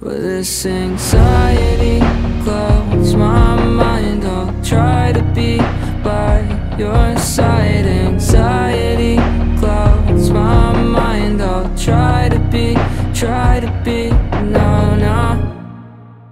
But this anxiety clouds my mind. I'll try to be by your side. Anxiety clouds my mind. I'll try to be, try to be now.